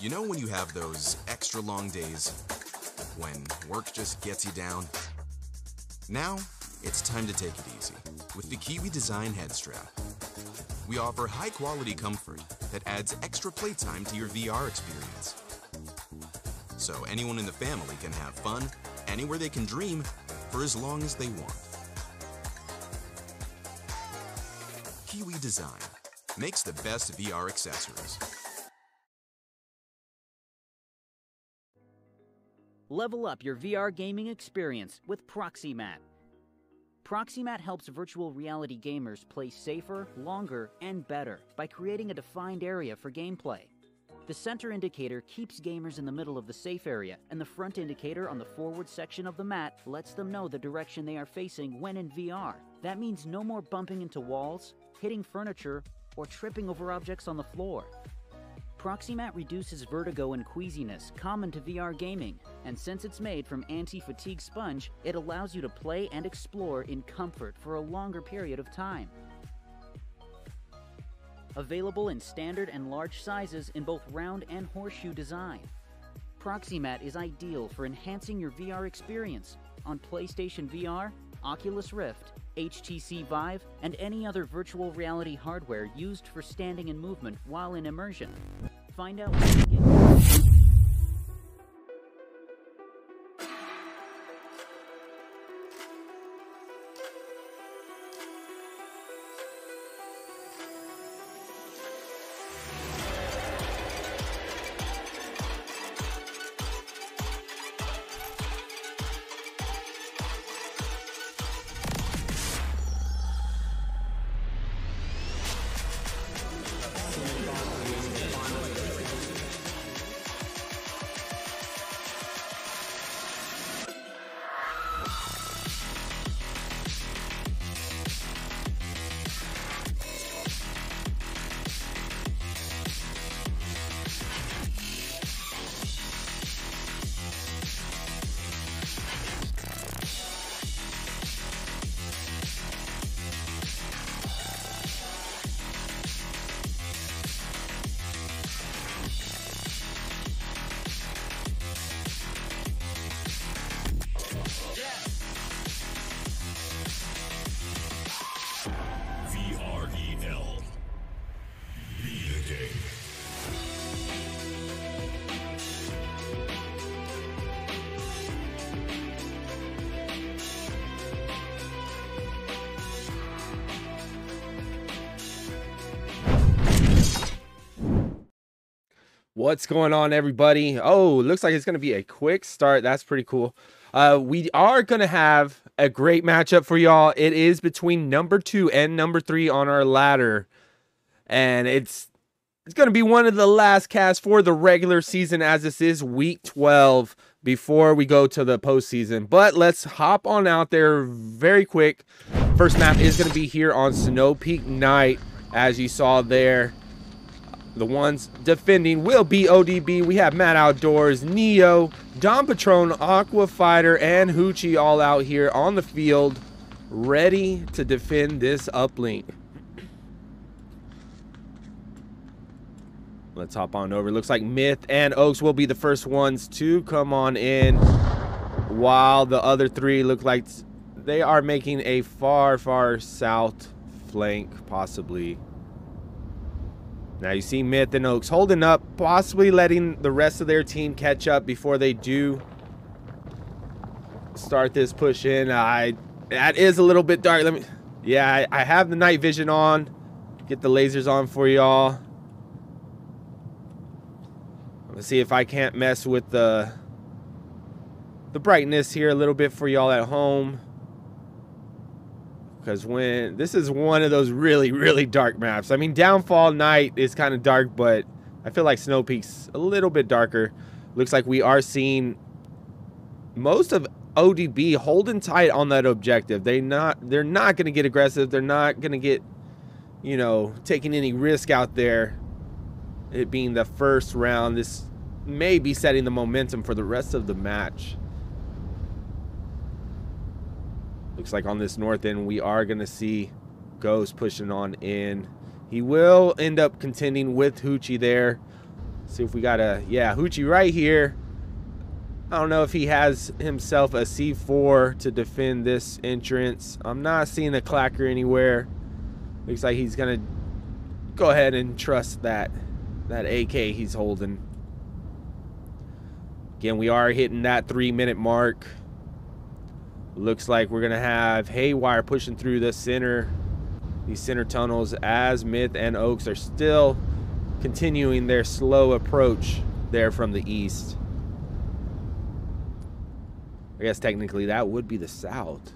You know when you have those extra long days when work just gets you down? Now, it's time to take it easy with the Kiwi Design head strap. We offer high quality comfort that adds extra playtime to your VR experience. So anyone in the family can have fun anywhere they can dream for as long as they want. Kiwi Design makes the best VR accessories. Level up your VR gaming experience with Proximat. Proximat helps virtual reality gamers play safer, longer, and better by creating a defined area for gameplay. The center indicator keeps gamers in the middle of the safe area, and the front indicator on the forward section of the mat lets them know the direction they are facing when in VR. That means no more bumping into walls, hitting furniture, or tripping over objects on the floor. Proximat reduces vertigo and queasiness common to VR gaming, and since it's made from anti fatigue sponge, it allows you to play and explore in comfort for a longer period of time. Available in standard and large sizes in both round and horseshoe design. Proximat is ideal for enhancing your VR experience on PlayStation VR, Oculus Rift, HTC Vive, and any other virtual reality hardware used for standing and movement while in immersion. Find out What's going on, everybody? Oh, looks like it's going to be a quick start. That's pretty cool. Uh, we are going to have a great matchup for y'all. It is between number two and number three on our ladder, and it's it's going to be one of the last casts for the regular season, as this is week twelve before we go to the postseason. But let's hop on out there very quick. First map is going to be here on Snow Peak Night, as you saw there. The ones defending will be ODB. We have Matt Outdoors, Neo, Don Patron, Aqua Fighter, and Hoochie all out here on the field, ready to defend this uplink. Let's hop on over. Looks like Myth and Oaks will be the first ones to come on in, while the other three look like they are making a far, far south flank, possibly. Now you see Myth and Oaks holding up, possibly letting the rest of their team catch up before they do start this push in. I that is a little bit dark. Let me Yeah, I, I have the night vision on. Get the lasers on for y'all. Let's see if I can't mess with the the brightness here a little bit for y'all at home. Because when this is one of those really, really dark maps. I mean, Downfall Night is kind of dark, but I feel like Snow Peak's a little bit darker. Looks like we are seeing most of ODB holding tight on that objective. They not they're not going to get aggressive. They're not going to get you know taking any risk out there. It being the first round, this may be setting the momentum for the rest of the match. Looks like on this north end, we are going to see Ghost pushing on in. He will end up contending with Hoochie there. See if we got a, yeah, Hoochie right here. I don't know if he has himself a C4 to defend this entrance. I'm not seeing a clacker anywhere. Looks like he's going to go ahead and trust that, that AK he's holding. Again, we are hitting that three minute mark. Looks like we're to have Haywire pushing through the center, these center tunnels as Myth and Oaks are still continuing their slow approach there from the east. I guess technically that would be the south.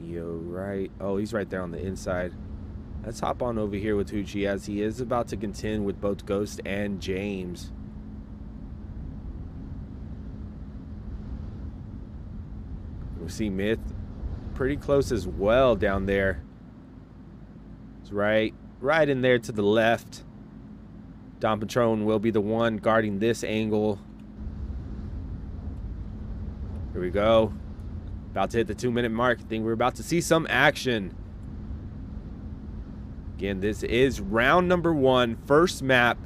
Yo, right. Oh, he's right there on the inside. Let's hop on over here with Hoochie as he is about to contend with both Ghost and James. We see Myth pretty close as well down there. It's right, right in there to the left. Don Patron will be the one guarding this angle. Here we go. About to hit the two minute mark. I think we're about to see some action. Again, this is round number one, first map,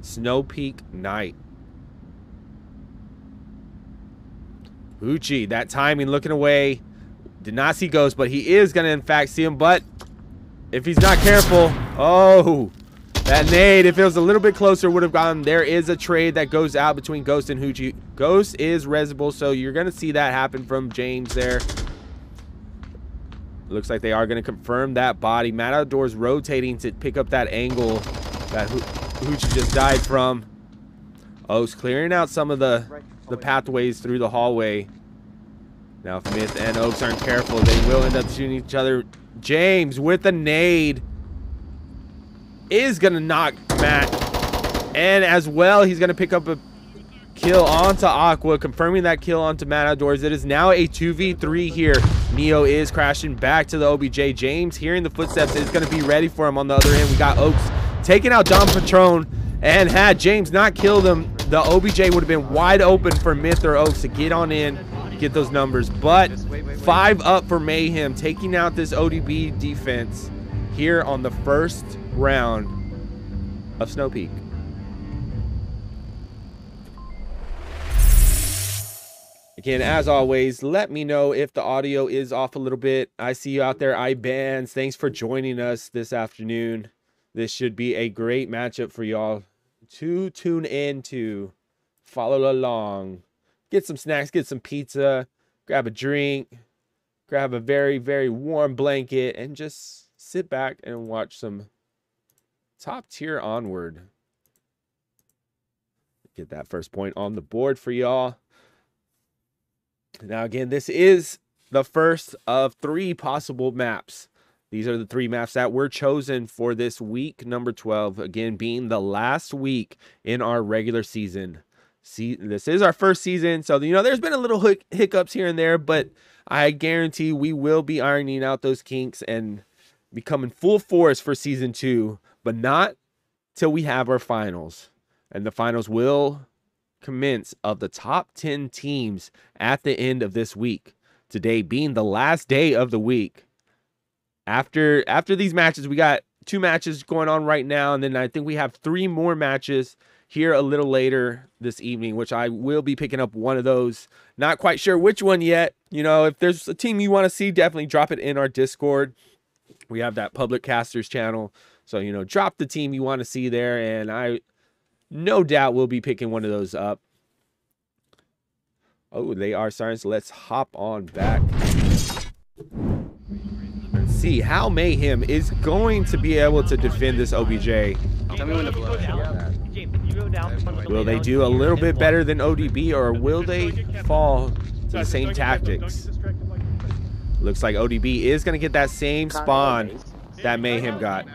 Snow Peak Night. Hoochie, that timing looking away. Did not see Ghost, but he is going to in fact see him. But if he's not careful, oh, that nade, if it was a little bit closer, would have gone. There is a trade that goes out between Ghost and Hoochie. Ghost is resible, so you're going to see that happen from James there. Looks like they are going to confirm that body. Matt Outdoors rotating to pick up that angle that Hoochie just died from. Oaks clearing out some of the, the pathways through the hallway. Now, if Myth and Oaks aren't careful, they will end up shooting each other. James with a nade is going to knock Matt. And as well, he's going to pick up a kill onto Aqua, confirming that kill onto Matt Outdoors. It is now a 2v3 here. Neo is crashing back to the OBJ. James, hearing the footsteps, is going to be ready for him on the other end. We got Oaks taking out Don Patron. And had James not killed him, the OBJ would have been wide open for Myth or Oaks to get on in, get those numbers. But five up for Mayhem, taking out this ODB defense here on the first round of Snow Peak. Again, as always, let me know if the audio is off a little bit. I see you out there, iBands. Thanks for joining us this afternoon. This should be a great matchup for y'all to tune in to. Follow along. Get some snacks, get some pizza, grab a drink, grab a very, very warm blanket, and just sit back and watch some top tier onward. Get that first point on the board for y'all. Now, again, this is the first of three possible maps. These are the three maps that were chosen for this week number 12. Again, being the last week in our regular season. See, this is our first season, so you know there's been a little hic- hiccups here and there, but I guarantee we will be ironing out those kinks and becoming full force for season two, but not till we have our finals. And the finals will commence of the top 10 teams at the end of this week. Today being the last day of the week. After after these matches, we got two matches going on right now, and then I think we have three more matches here a little later this evening, which I will be picking up one of those. Not quite sure which one yet. You know, if there's a team you want to see, definitely drop it in our Discord. We have that public casters channel. So, you know, drop the team you want to see there, and I no doubt we'll be picking one of those up. Oh, they are so let's hop on back see how Mayhem is going to be able to defend this OBJ. Tell me when to blow. Will they do a little bit better than ODB, or will they fall to the same tactics? Looks like ODB is going to get that same spawn that Mayhem got.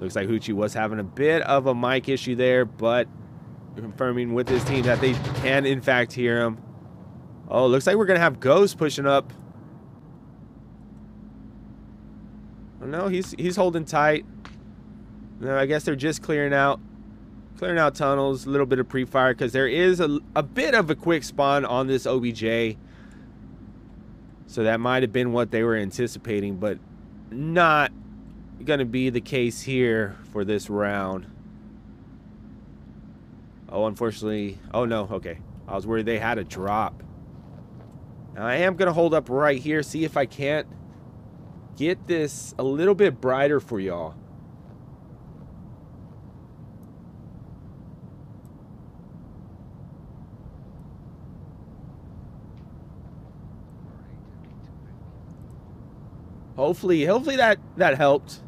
Looks like Hoochie was having a bit of a mic issue there, but confirming with his team that they can, in fact, hear him. Oh, looks like we're going to have Ghost pushing up. Oh, no, he's he's holding tight. No, I guess they're just clearing out clearing out tunnels, a little bit of pre-fire, because there is a, a bit of a quick spawn on this OBJ. So that might have been what they were anticipating, but not going to be the case here for this round. Oh, unfortunately. Oh, no. Okay. I was worried they had a drop. Now, I am going to hold up right here, see if I can't get this a little bit brighter for y'all. Hopefully, hopefully that that helped.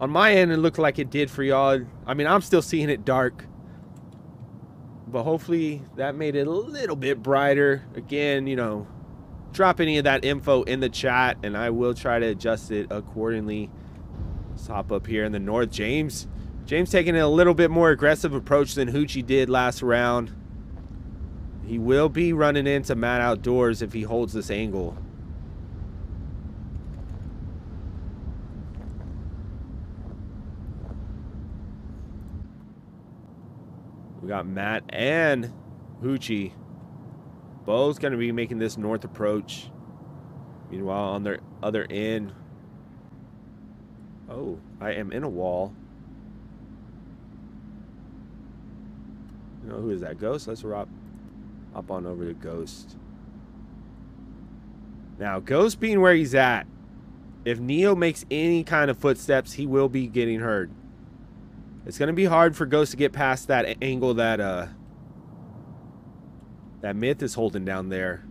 On my end, it looked like it did for y'all. I mean, I'm still seeing it dark. But hopefully that made it a little bit brighter. Again, you know, drop any of that info in the chat and I will try to adjust it accordingly. Let's hop up here in the north. James. James taking a little bit more aggressive approach than Hoochie did last round. He will be running into Matt Outdoors if he holds this angle. We got Matt and Hoochie both going to be making this north approach. Meanwhile, on their other end. Oh, I am in a wall. You know, who is that? Ghost? Let's hop, hop on over to Ghost. Now, Ghost being where he's at, if Neo makes any kind of footsteps, he will be getting heard. It's going to be hard for Ghost to get past that angle that uh, that myth is holding down there.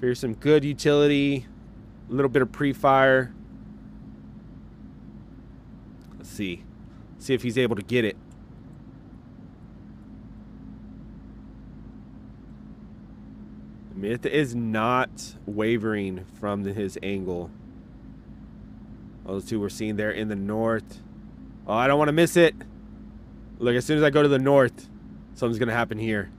Here's some good utility, a little bit of pre-fire. Let's see. see if he's able to get it. Myth is not wavering from his angle. Those two we're seeing there in the north. Oh, I don't want to miss it. Look, as soon as I go to the north, something's going to happen here.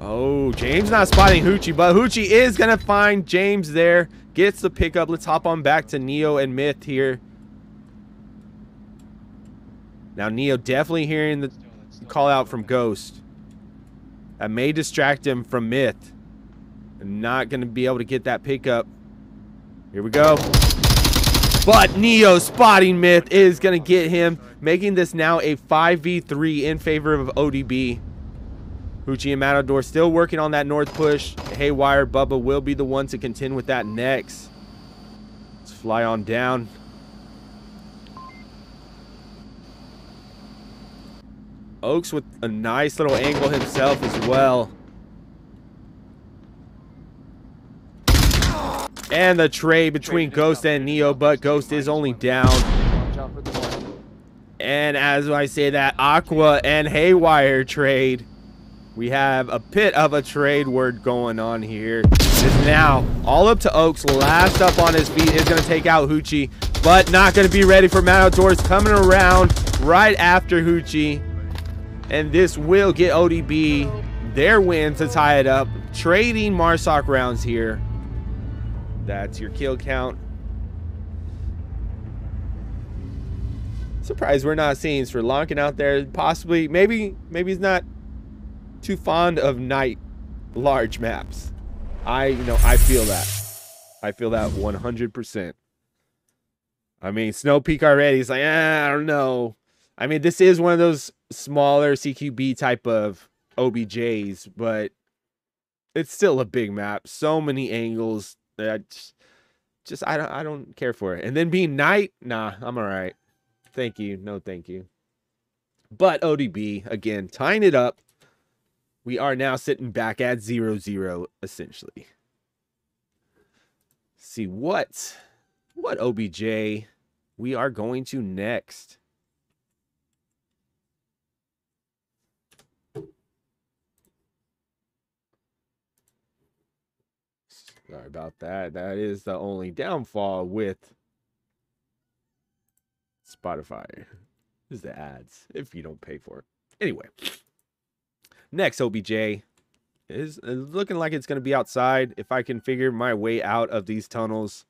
Oh, James not spotting Hoochie, but Hoochie is going to find James there. Gets the pickup. Let's hop on back to Neo and Myth here. Now, Neo definitely hearing the call out from Ghost. That may distract him from Myth. And not going to be able to get that pickup. Here we go. But Neo spotting Myth is going to get him, making this now a 5v3 in favor of ODB. Hoochie and Matt Outdoors still working on that north push. Haywire, Bubba will be the one to contend with that next. Let's fly on down. Oaks with a nice little angle himself as well. And the trade between Ghost and Neo, but Ghost is only down. And as I say that, Aqua and Haywire trade. We have a bit of a trade word going on here. It's now all up to Oaks. Last up on his feet is going to take out Hoochie, but not going to be ready for Matt Outdoors coming around right after Hoochie. And this will get ODB their win to tie it up. Trading Marsoc rounds here. That's your kill count. Surprised we're not seeing Sri Lankan out there. Possibly, maybe, maybe he's not too fond of night large maps. I, you know, I feel that. I feel that 100%. I mean, Snow Peak already is like, eh, I don't know. I mean, this is one of those smaller CQB type of OBJs, but it's still a big map. So many angles, that just I don't I don't care for it. And then being night, nah, I'm all right. Thank you. No, thank you. But ODB again tying it up. We are now sitting back at zero zero essentially. See what what OBJ we are going to next. Sorry about that. That is the only downfall with Spotify. Is the ads if you don't pay for it. Anyway, Next, OBJ is looking like it's going to be outside. If I can figure my way out of these tunnels,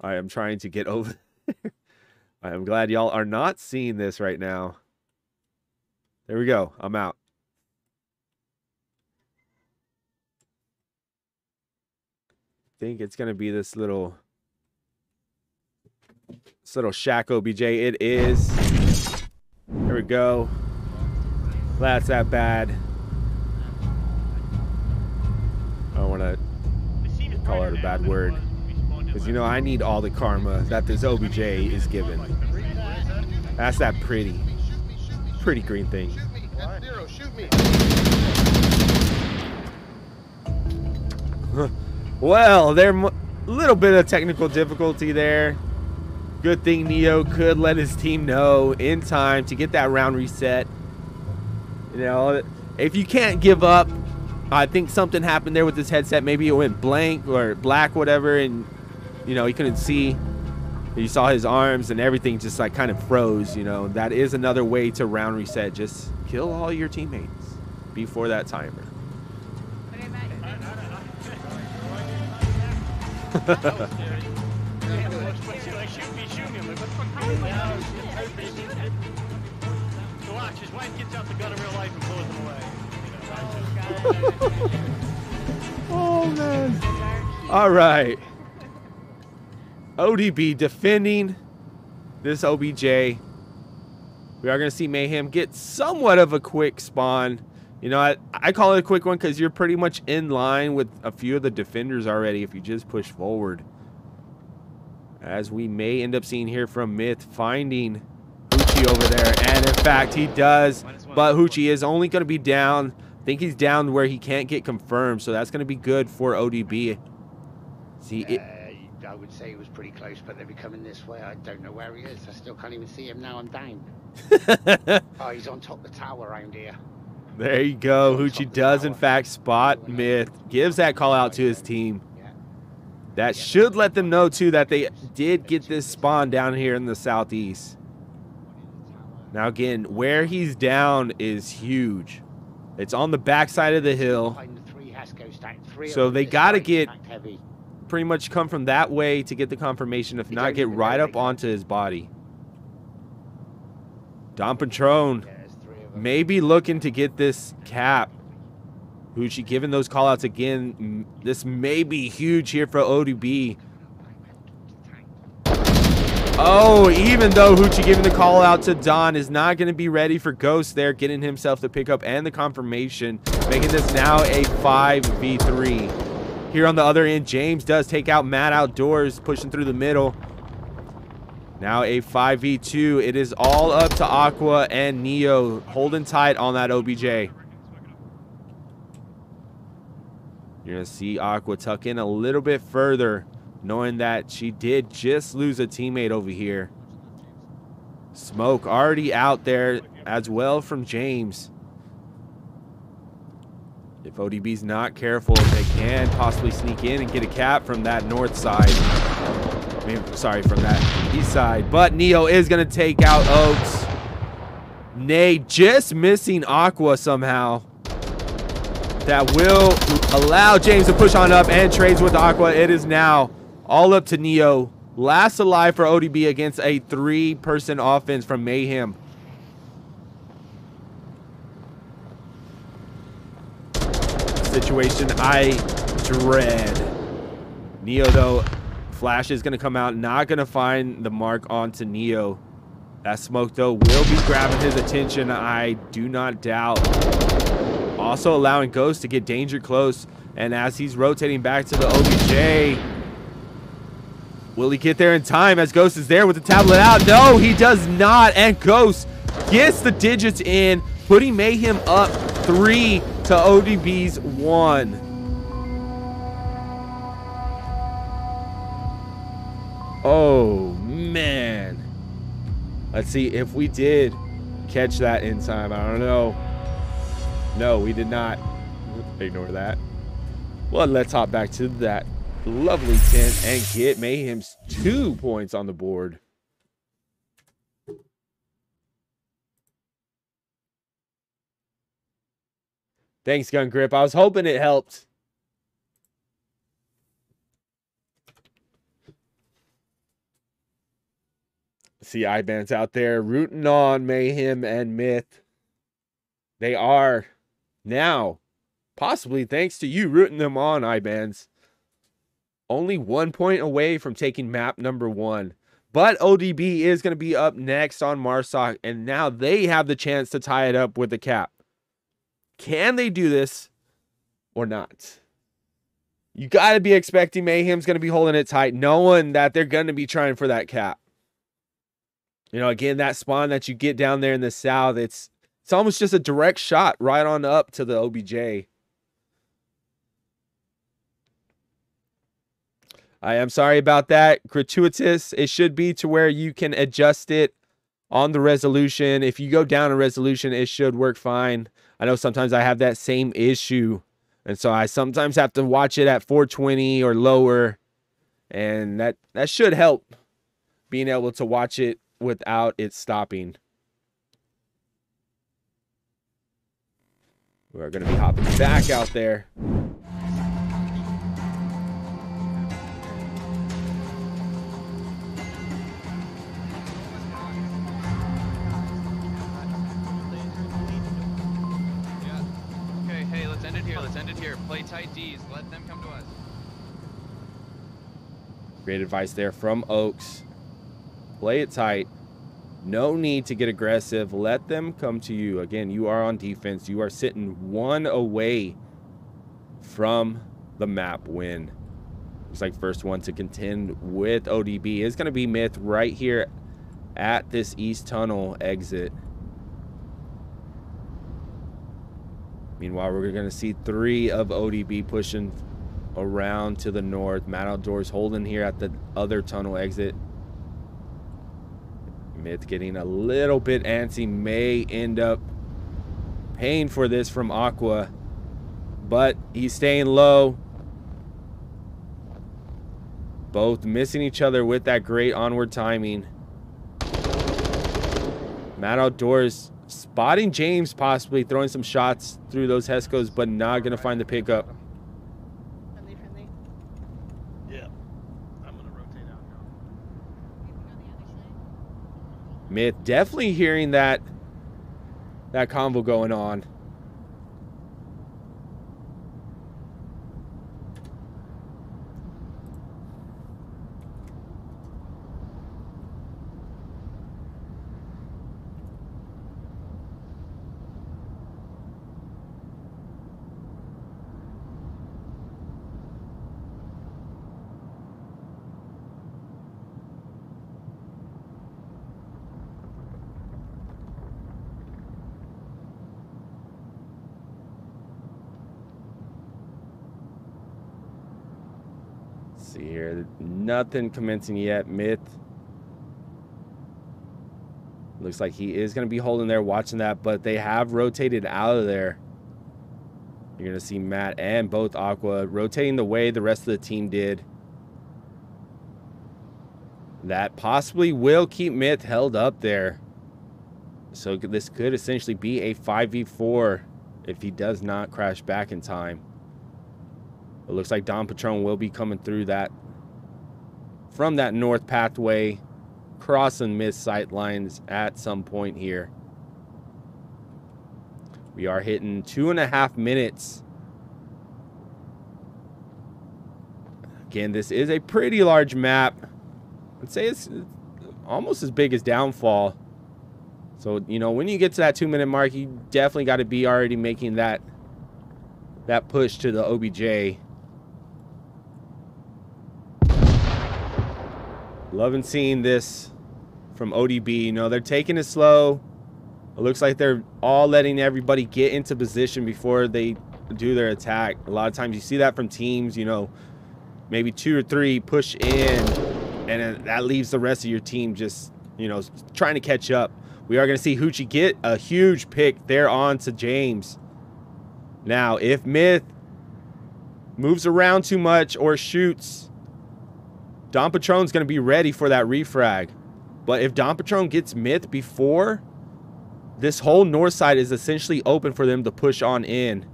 I am trying to get over. I am glad y'all are not seeing this right now. There we go. I'm out. think it's going to be this little this little shack OBJ. It is. There we go. That's that bad. I don't want to call it a bad word. Because, you know, I need all the karma that this OBJ is given. That's that pretty, pretty green thing. well, there a little bit of technical difficulty there. Good thing Neo could let his team know in time to get that round reset. You know, if you can't give up, I think something happened there with this headset. Maybe it went blank or black, whatever, and you know he couldn't see. You saw his arms and everything just like kind of froze. You know that is another way to round reset. Just kill all your teammates before that timer. oh man. All right. ODB defending this OBJ. We are going to see Mayhem get somewhat of a quick spawn. You know, I, I call it a quick one because you're pretty much in line with a few of the defenders already if you just push forward. As we may end up seeing here from Myth finding Hoochie over there. And in fact, he does. But Hoochie is only going to be down. I think he's down where he can't get confirmed. So that's going to be good for ODB. See, it, uh, I would say he was pretty close, but they're coming this way. I don't know where he is. I still can't even see him now. I'm down. oh, he's on top of the tower around here. There you go. Hoochie does, in fact, spot Myth. Gives that call out to his team. That should let them know, too, that they did get this spawn down here in the southeast. Now, again, where he's down is huge. It's on the backside of the hill. So they got to get pretty much come from that way to get the confirmation. If not, get right up onto his body. Don Patron maybe looking to get this cap. Hoochie giving those callouts again. This may be huge here for ODB. Oh, even though Hoochie giving the call out to Don is not going to be ready for Ghost there, getting himself the pickup and the confirmation, making this now a 5v3. Here on the other end, James does take out Matt Outdoors, pushing through the middle. Now a 5v2. It is all up to Aqua and Neo holding tight on that OBJ. You're going to see Aqua tuck in a little bit further, knowing that she did just lose a teammate over here. Smoke already out there as well from James. If ODB's not careful, they can possibly sneak in and get a cap from that north side. I mean, sorry, from that east side. But Neo is going to take out Oaks. Nay just missing Aqua somehow. That will allow James to push on up and trades with Aqua. It is now all up to Neo. Last alive for ODB against a three-person offense from Mayhem. Situation I dread. Neo, though, Flash is going to come out, not going to find the mark onto Neo. That smoke, though, will be grabbing his attention, I do not doubt. Also allowing Ghost to get danger close. And as he's rotating back to the OBJ, will he get there in time as Ghost is there with the tablet out? No, he does not. And Ghost gets the digits in, putting Mayhem up three to ODB's one. Oh, man. Let's see if we did catch that in time. I don't know. No, we did not. Ignore that. Well, let's hop back to that lovely tent and get Mayhem's two points on the board. Thanks, Gun Grip. I was hoping it helped. See I-bands out there rooting on Mayhem and Myth. They are now, possibly thanks to you rooting them on I-bands. Only one point away from taking map number one. But ODB is going to be up next on Marsoc, and now they have the chance to tie it up with the cap. Can they do this or not? You got to be expecting Mayhem's going to be holding it tight, knowing that they're going to be trying for that cap. You know, again, that spawn that you get down there in the south, it's it's almost just a direct shot right on up to the OBJ. I am sorry about that. Gratuitous. It should be to where you can adjust it on the resolution. If you go down a resolution, it should work fine. I know sometimes I have that same issue. And so I sometimes have to watch it at 420 or lower. And that, that should help being able to watch it without it stopping. We're going to be hopping back out there. Let's end it here. It here. Play tight D's. Let them come to us. Great advice there from Oaks. Play it tight. No need to get aggressive. Let them come to you. Again, you are on defense. You are sitting one away from the map win. Looks like first one to contend with ODB is going to be Myth right here at this East Tunnel exit. Meanwhile, we're going to see three of ODB pushing around to the north. Matt Outdoors holding here at the other tunnel exit. Myth getting a little bit antsy. May end up paying for this from Aqua. But he's staying low. Both missing each other with that great onward timing. Matt Outdoors spotting James possibly throwing some shots through those Hescos, but not going to find the pickup. Friendly, friendly. Yeah. I'm gonna rotate out now. Myth definitely hearing that that convo going on. see here. Nothing commencing yet. Myth. Looks like he is going to be holding there watching that, but they have rotated out of there. You're going to see Matt and both Aqua rotating the way the rest of the team did. That possibly will keep Myth held up there. So this could essentially be a 5v4 if he does not crash back in time. It looks like Don Patron will be coming through that from that north pathway, crossing Myth sight lines at some point here. We are hitting two and a half minutes. Again, this is a pretty large map. I'd say it's almost as big as Downfall. So, you know, when you get to that two minute mark, you definitely got to be already making that that push to the OBJ. Loving seeing this from ODB. You know, they're taking it slow. It looks like they're all letting everybody get into position before they do their attack. A lot of times you see that from teams, you know, maybe two or three push in, and that leaves the rest of your team just, you know, trying to catch up. We are going to see Hoochie get a huge pick there on to James. Now, if Myth moves around too much or shoots, Don Patron's going to be ready for that refrag. But if Don Patron gets Myth before, this whole north side is essentially open for them to push on in.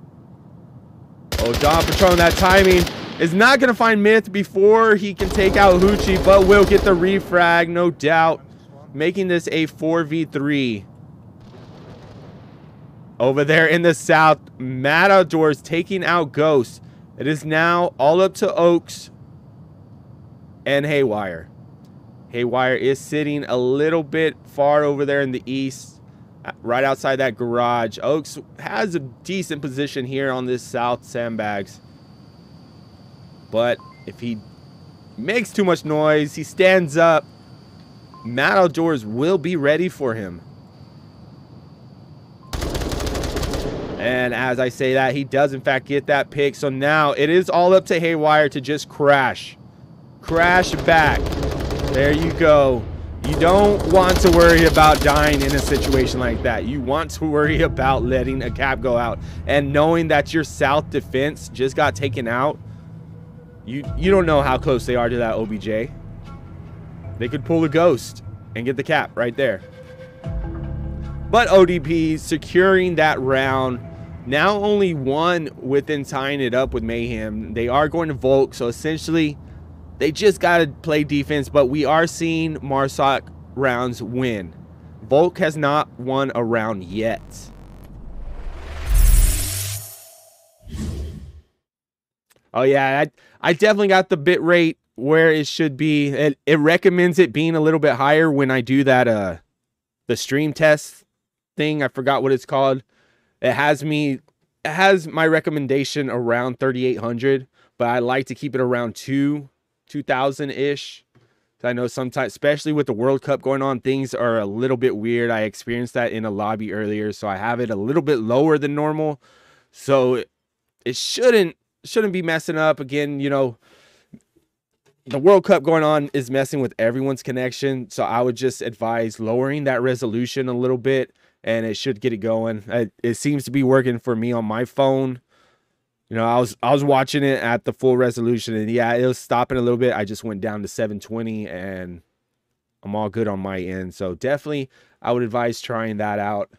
Oh, Don Patron, that timing is not going to find Myth before he can take out Hoochie, but will get the refrag, no doubt, making this a 4v3. Over there in the south, Matt Outdoors taking out Ghost. It is now all up to Oaks and Haywire. Haywire is sitting a little bit far over there in the east, uh, right outside that garage. Oaks has a decent position here on this south sandbags. But if he makes too much noise, he stands up, Matt Outdoors will be ready for him. And as I say that, he does in fact get that pick. So now it is all up to Haywire to just crash. Crash back. There you go. You don't want to worry about dying in a situation like that. You want to worry about letting a cap go out. And knowing that your south defense just got taken out, you, you don't know how close they are to that OBJ. They could pull a ghost and get the cap right there. But ODB securing that round. Now only one within tying it up with Mayhem. They are going to Volk, so essentially they just got to play defense, but we are seeing Marsoc rounds win. Volk has not won a round yet. Oh yeah, I, I definitely got the bit rate where it should be. It, it recommends it being a little bit higher when I do that uh the stream test thing. I forgot what it's called. It has me it has my recommendation around 3800, but I like to keep it around 2 2000 ish. I know sometimes, especially with the World Cup going on, things are a little bit weird. I experienced that in a lobby earlier, so I have it a little bit lower than normal. So it shouldn't shouldn't be messing up again. You know, the World Cup going on is messing with everyone's connection. So I would just advise lowering that resolution a little bit and it should get it going. It, it seems to be working for me on my phone. You know, I was I was watching it at the full resolution and yeah, it was stopping a little bit. I just went down to 720 and I'm all good on my end. So definitely I would advise trying that out.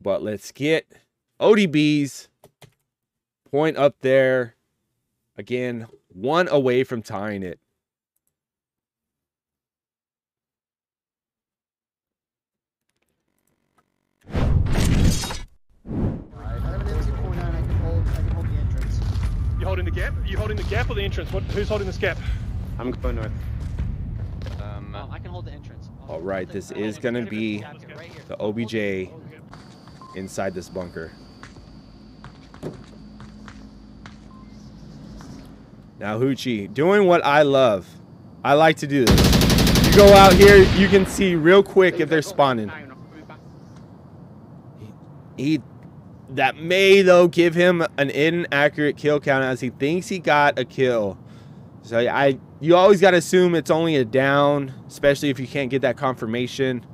But let's get ODBs point up there. Again, one away from tying it. You holding the gap? Are You holding the gap or the entrance? What, who's holding this gap? I'm going north. Um, Oh, I can hold the entrance. All right, this is going to be the OBJ inside this bunker. Now, Hoochie, doing what I love. I like to do this. You go out here, you can see real quick if they're spawning. He that may though give him an inaccurate kill count as he thinks he got a kill. So I you always got to assume it's only a down, especially if you can't get that confirmation.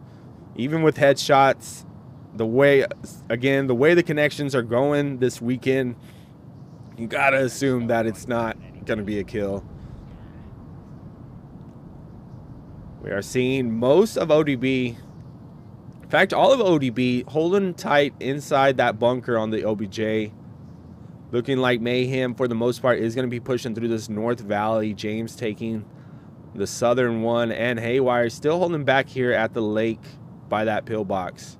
Even with headshots, the way again, the way the connections are going this weekend, you got to assume that it's not going to be a kill. We are seeing most of ODB in fact, all of ODB holding tight inside that bunker on the OBJ. Looking like Mayhem, for the most part, is going to be pushing through this North Valley. James taking the southern one. And Haywire still holding back here at the lake by that pillbox.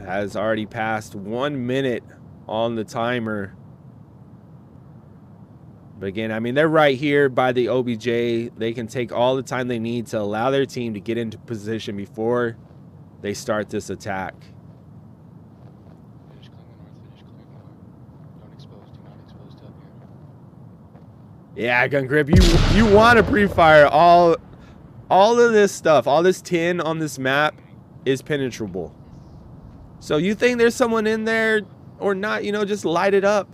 Has already passed one minute on the timer. But again, I mean, they're right here by the OBJ. They can take all the time they need to allow their team to get into position before they start this attack. North, finish climbing north. Don't expose, do not expose to up here. Yeah, gun grip. You you want to pre-fire all all of this stuff, all this tin on this map is penetrable. So you think there's someone in there or not, you know, just light it up.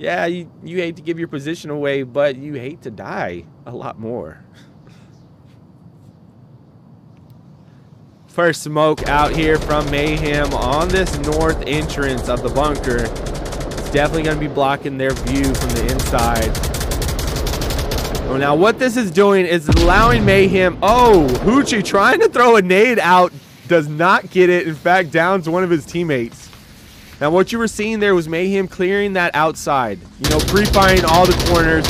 Yeah, you, you hate to give your position away, but you hate to die a lot more. First smoke out here from Mayhem on this north entrance of the bunker. It's definitely going to be blocking their view from the inside. Oh, now what this is doing is allowing Mayhem... Oh, Hoochie trying to throw a nade out does not get it. In fact, downs one of his teammates. Now, what you were seeing there was Mayhem clearing that outside. You know, pre-firing all the corners,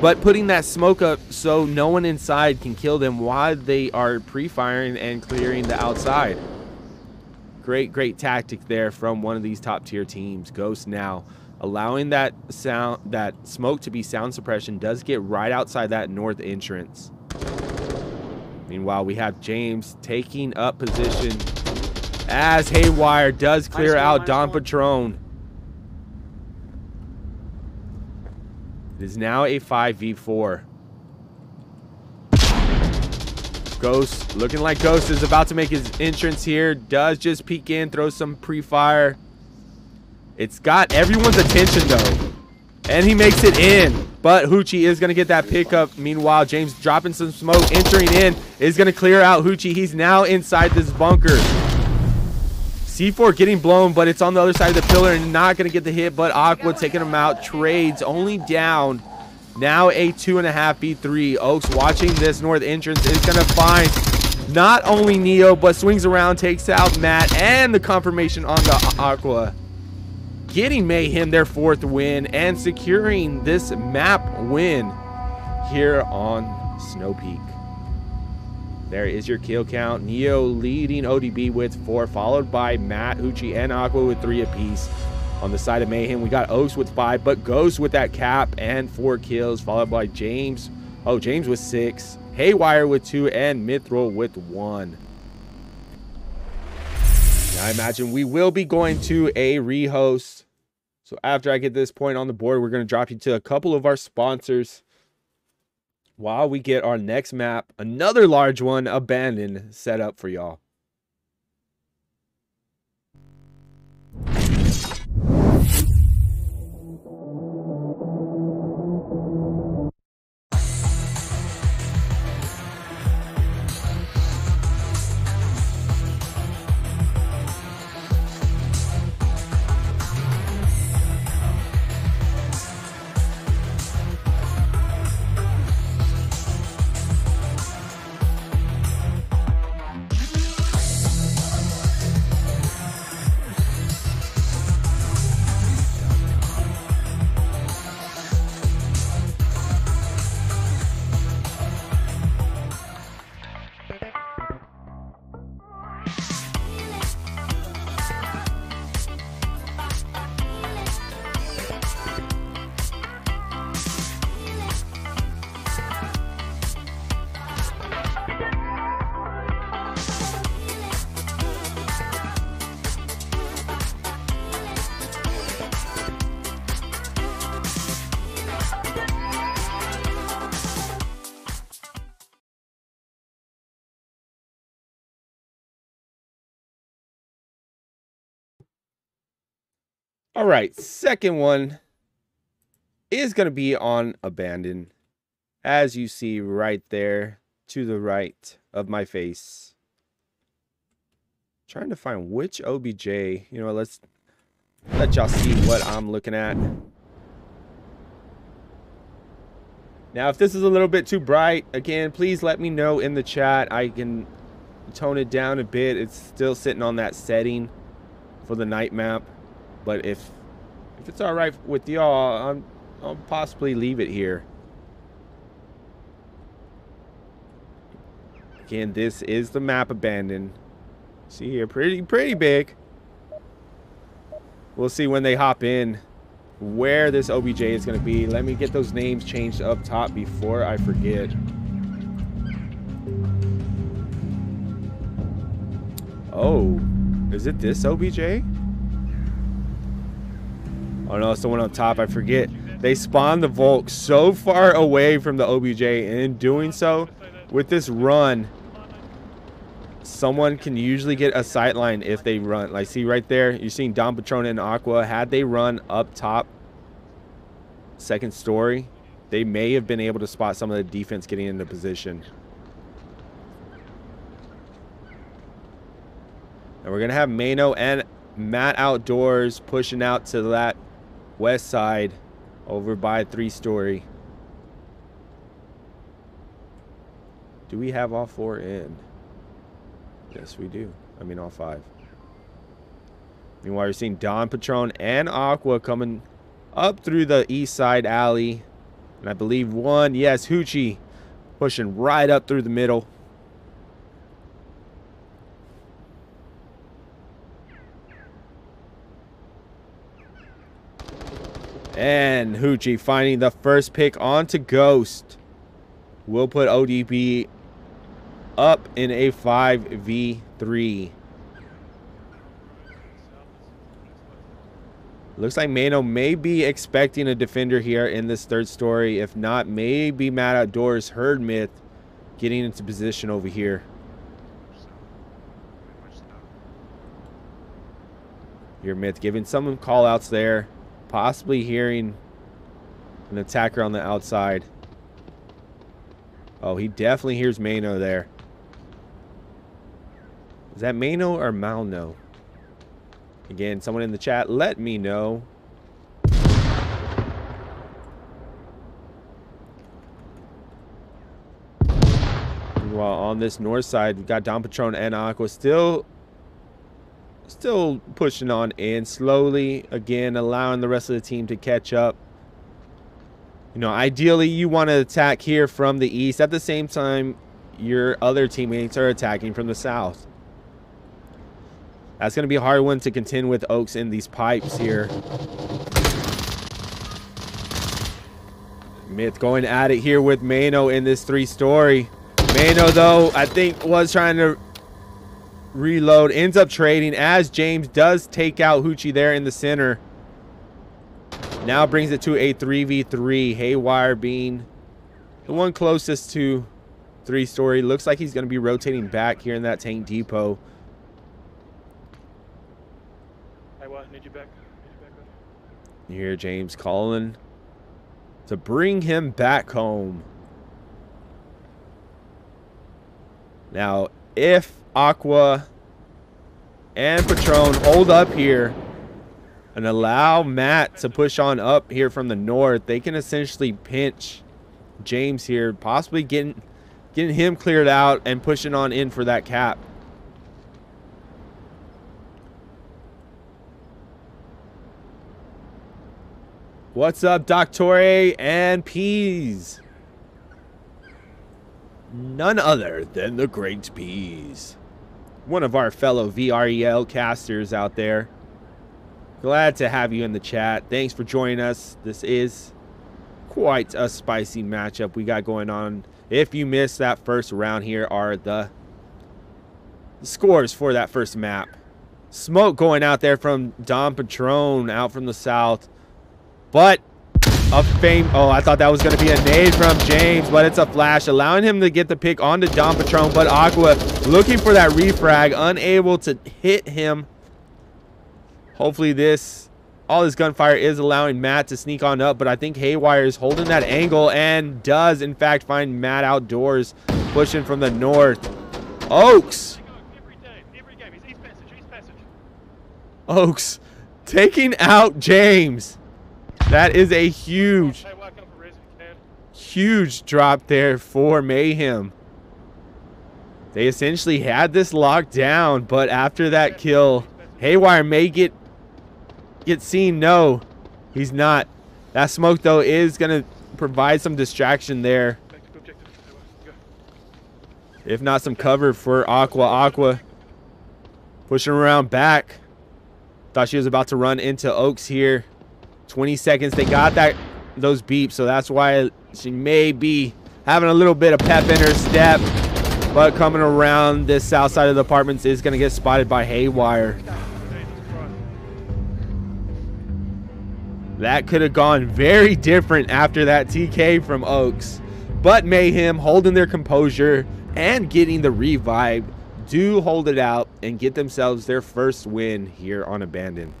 but putting that smoke up so no one inside can kill them while they are pre-firing and clearing the outside. Great, great tactic there from one of these top tier teams. Ghost now allowing that sound, that smoke to be sound suppression does get right outside that north entrance. Meanwhile, we have James taking up position as Haywire does clear out Don. Patron. It is now a 5v4. Ghost, looking like Ghost is about to make his entrance here. Does just peek in, throw some pre-fire. It's got everyone's attention though. And he makes it in. But Hoochie is going to get that pickup. Meanwhile, James dropping some smoke, entering in, is going to clear out Hoochie. He's now inside this bunker. C4 getting blown, but it's on the other side of the pillar and not going to get the hit. But Aqua taking him out. Trades only down. Now a two and a half B3. Oaks watching this north entrance is going to find not only Neo, but swings around, takes out Matt and the confirmation on the Aqua. Getting Mayhem their fourth win and securing this map win here on Snow Peak. There is your kill count. Neo leading ODB with four, followed by Matt, Hoochie, and Aqua with three apiece. On the side of Mayhem, we got Oaks with five, but Ghost with that cap and four kills, followed by James. Oh, James with six, Haywire with two, and Mithril with one. Now, I imagine we will be going to a rehost. So after I get this point on the board, we're going to drop you to a couple of our sponsors while we get our next map, another large one, Abandoned, set up for y'all. All right, second one is going to be on Abandon. As you see right there to the right of my face. Trying to find which OBJ. You know, let's let y'all see what I'm looking at. Now, if this is a little bit too bright, again, please let me know in the chat. I can tone it down a bit. It's still sitting on that setting for the night map. But if if it's all right with y'all, I'm, I'll possibly leave it here. Again, this is the map abandoned. See here, pretty pretty big. We'll see when they hop in where this OBJ is going to be. Let me get those names changed up top before I forget. Oh, is it this OBJ? It's the one on top. I forget. They spawned the Volk so far away from the OBJ, and in doing so, with this run, someone can usually get a sight line if they run. Like, see right there, you're seeing Don Patrona and Aqua. Had they run up top, second story, they may have been able to spot some of the defense getting into position. And we're going to have Mano and Matt Outdoors pushing out to that west side over by three story. Do we have all four in? Yes, we do. I mean, all five. Meanwhile, you're seeing Don Patron and Aqua coming up through the east side alley. And I believe one, yes, Hoochie pushing right up through the middle. And Hoochie finding the first pick onto Ghost. We'll put ODB up in a 5v3. Looks like Mano may be expecting a defender here in this third story. If not, maybe Matt Outdoors Heard Myth getting into position over here. Your Myth giving some call outs there. Possibly hearing an attacker on the outside. Oh, he definitely hears Mano there. Is that Mano or Malno? Again, someone in the chat, let me know. While on this north side, we've got Don Patron and Aqua still still pushing on in slowly again allowing the rest of the team to catch up you know ideally you want to attack here from the east at the same time your other teammates are attacking from the south that's going to be a hard one to contend with Oaks in these pipes here. Myth going at it here with Mano in this three-story. Mano, though, I think was trying to reload. Ends up trading as James does take out Hoochie there in the center. Now brings it to a 3v3. Haywire being the one closest to three-story. Looks like he's going to be rotating back here in that tank depot. Need you back. Need you back You hear James calling to bring him back home. Now, if Aqua and Patron hold up here and allow Matt to push on up here from the north, they can essentially pinch James here, possibly getting getting him cleared out and pushing on in for that cap. What's up, Doctore and Peas? None other than the Great Peas. One of our fellow VREL casters out there. Glad to have you in the chat. Thanks for joining us. This is quite a spicy matchup we got going on. If you missed that first round, here are the scores for that first map. Smoke going out there from Don Patron out from the south. But a fame. Oh, I thought that was going to be a nade from James, but it's a flash, allowing him to get the pick onto Don Patron. But Aqua looking for that refrag, unable to hit him. Hopefully this, all this gunfire is allowing Matt to sneak on up, but I think Haywire is holding that angle and does, in fact, find Matt outdoors, pushing from the north. Oaks. Oaks taking out James. That is a huge, huge drop there for Mayhem. They essentially had this locked down, but after that kill, Haywire may get get seen. No, he's not. That smoke, though, is going to provide some distraction there. If not some cover for Aqua. Aqua pushing around back. Thought she was about to run into Oaks here. 20 seconds. They got that those beeps, so that's why she may be having a little bit of pep in her step. But coming around this south side of the apartments is going to get spotted by Haywire. That could have gone very different after that TK from Oaks. But Mayhem holding their composure and getting the revive do hold it out and get themselves their first win here on Abandon.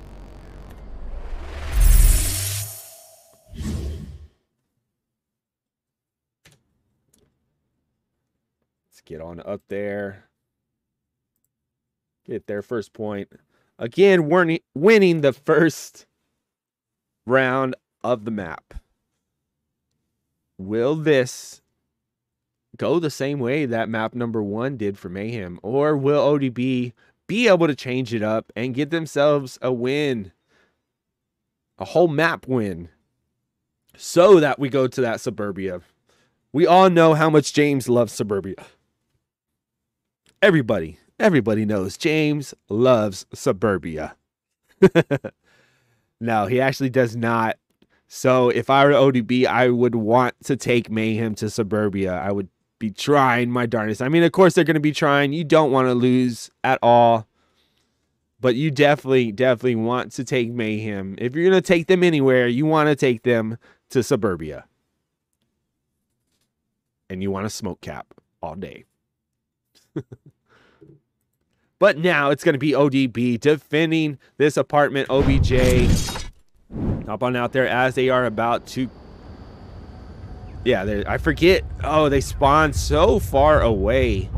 Get on up there. Get their first point. Again, winning the first round of the map. Will this go the same way that map number one did for Mayhem? Or will ODB be able to change it up and get themselves a win? A whole map win. So that we go to that suburbia. We all know how much James loves suburbia everybody, everybody knows James loves suburbia. no, he actually does not. So if I were ODB, I would want to take Mayhem to Suburbia. I would be trying my darndest. I mean, of course they're going to be trying. You don't want to lose at all. But you definitely, definitely want to take Mayhem. If you're going to take them anywhere, you want to take them to Suburbia. And you want to smoke cap all day. but now it's going to be ODB defending this apartment. OBJ Hop on out there as they are about to. Yeah, I forget. Oh, they spawn so far away.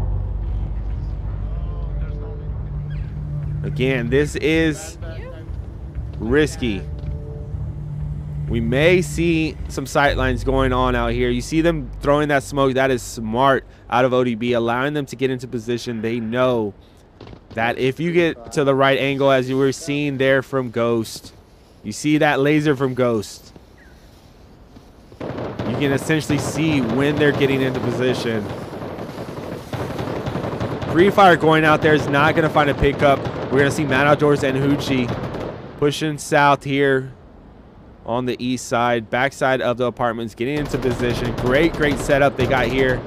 Again, this is risky. We may see some sight lines going on out here. You see them throwing that smoke. That is smart out of ODB, allowing them to get into position. They know that if you get to the right angle, as you were seeing there from Ghost, you see that laser from Ghost. You can essentially see when they're getting into position. Pre-fire going out there is not going to find a pickup. We're going to see Matt Outdoors and Hoochie pushing south here on the east side, backside of the apartments, getting into position. Great, great setup they got here.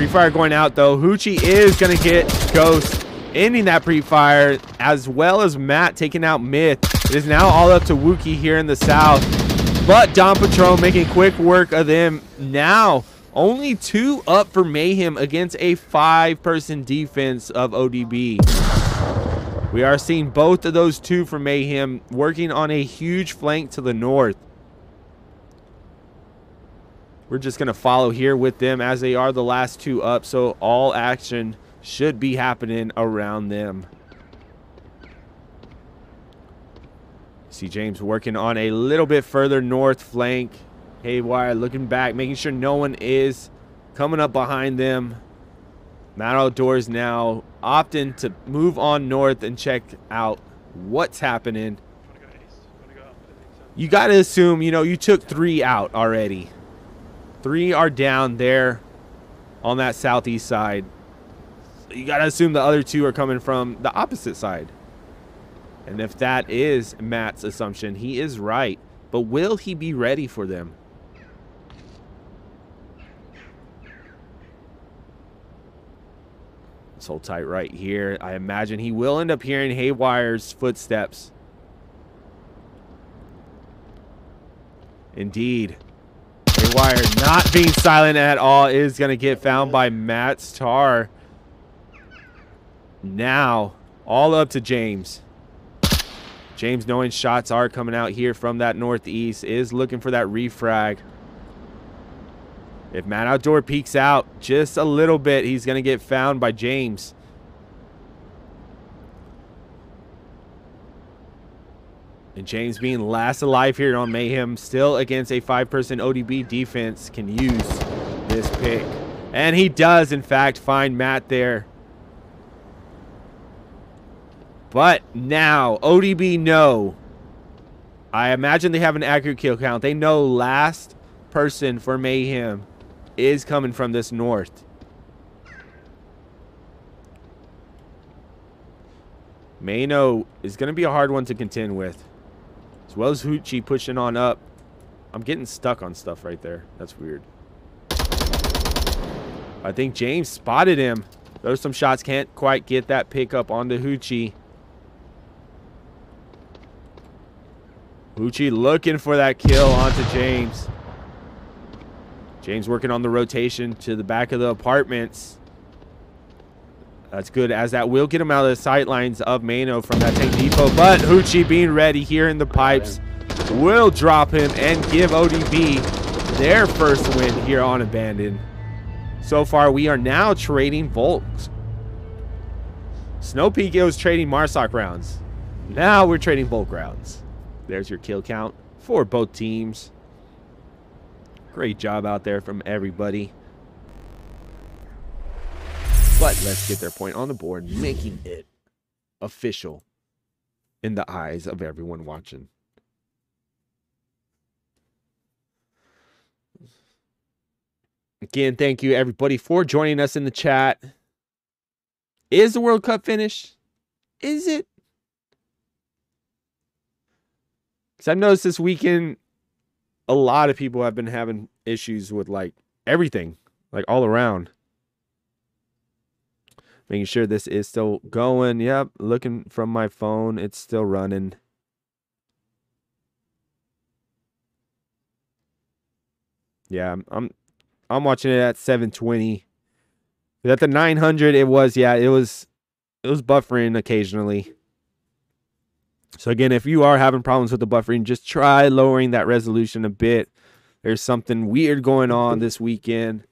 Pre-fire going out though. Hoochie is going to get Ghost ending that pre-fire as well as Matt taking out Myth. It is now all up to Wookie here in the south. But Don Patron making quick work of them. Now only two up for Mayhem against a five-person defense of ODB. We are seeing both of those two for Mayhem working on a huge flank to the north. We're just going to follow here with them as they are the last two up. So all action should be happening around them. See James working on a little bit further north flank. Haywire looking back, making sure no one is coming up behind them. Matt Outdoors now opting to move on north and check out what's happening. You got to assume, you know, you took three out already. Three are down there on that southeast side. You got to assume the other two are coming from the opposite side. And if that is Matt's assumption, he is right. But will he be ready for them? Let's hold tight right here. I imagine he will end up hearing Haywire's footsteps. Indeed. Wire not being silent at all is going to get found by Matt Star. Now, all up to James. James, knowing shots are coming out here from that northeast, is looking for that refrag. If Matt Outdoor peeks out just a little bit, he's going to get found by James. And James being last alive here on Mayhem, still against a five-person ODB defense, can use this pick. And he does, in fact, find Matt there. But now, ODB know. I imagine they have an accurate kill count. They know last person for Mayhem is coming from this north. Mano is going to be a hard one to contend with. As well as Hoochie pushing on up. I'm getting stuck on stuff right there. That's weird. I think James spotted him. Those some shots can't quite get that pickup onto Hoochie. Hoochie looking for that kill onto James. James working on the rotation to the back of the apartments. That's good as that will get him out of the sight lines of Mano from that tank depot. But Hoochie being ready here in the pipes will drop him and give ODB their first win here on Abandon. So far, we are now trading Volks. Snow Peak was trading Marsoc rounds. Now we're trading Volk rounds. There's your kill count for both teams. Great job out there from everybody. But let's get their point on the board, making it official in the eyes of everyone watching. Again, thank you everybody for joining us in the chat. Is the World Cup finished? Is it? Because I've noticed this weekend, a lot of people have been having issues with like everything, like all around. Making sure this is still going. Yep, looking from my phone, it's still running. Yeah, I'm I'm, watching it at 720. At the 900, it was yeah, it was it was buffering occasionally. So again, if you are having problems with the buffering, just try lowering that resolution a bit. There's something weird going on this weekend.